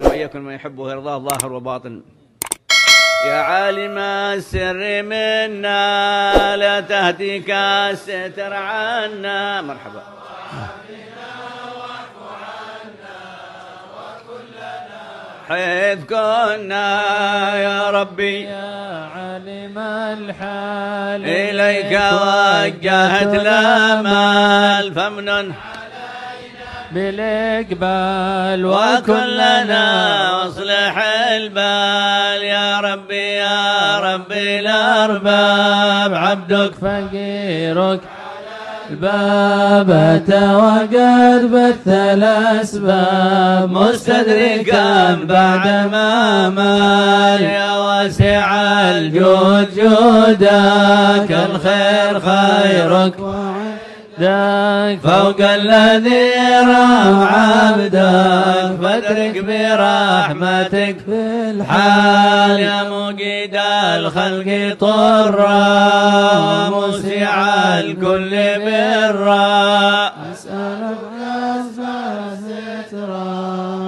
وإياكم ما يحب ويرضاه ظاهر وباطن. يا عالم السر منا لا تهتك الستر عنا. مرحبا. حيث كنا يا ربي. يا علم الحال. إليك وجهت الأمال فمن بالإقبال وكلنا واصلح البال. يا ربي يا ربي الأرباب عبدك فقيرك الباب. توقد بث الأسباب مستدركا بعد ما مال. يا واسع الجود جودك. الخير خيرك. داك فوق الذي رام عبدك فادرك برحمتك. في الحال يا مقيد الخلق طرا مسيع الكل برا. أسألك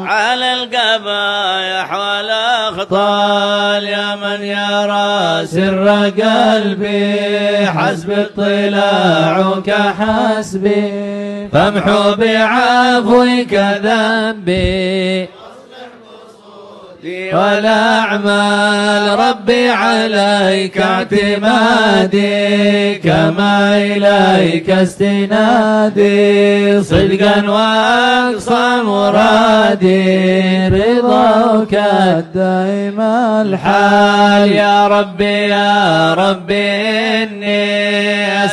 على القبايح والاخطال يا من يرى سر قلبي حسب اطلاعك حسبي. فامحو بعفوك ذنبي. والأعمال ربي عليك اعتمادي كما إليك استنادي. صدقا وأقصى مرادي رضاك الدائم الحال. يا ربي يا ربي إني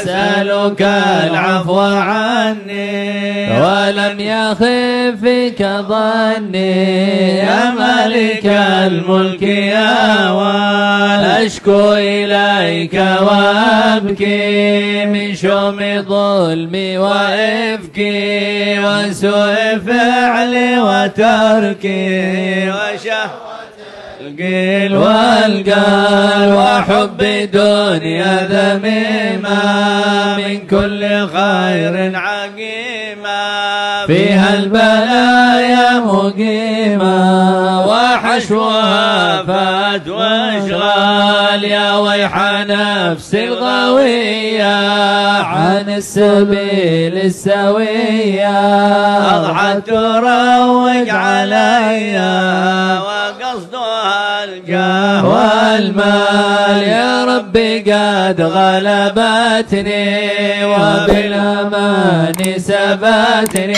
أسألك العفو عني. ولم يخفك ظني. يا مالك الملك يا وال. أشكو إليك وأبكي من شوم ظلمي وإفكي. وسوء فعلي وتركي. وشهوة القيل والقال وحب دنيا ذميمة من كل خير عقيمة. فيها البلايا مقيمة وحشوها فات وإشغال. يا ويح نفس الغوية عن السبيل السوية أضحت تروج عليا وقصدها الجاه والمال يا ربي قد غلبتني وبالأمان سبتني.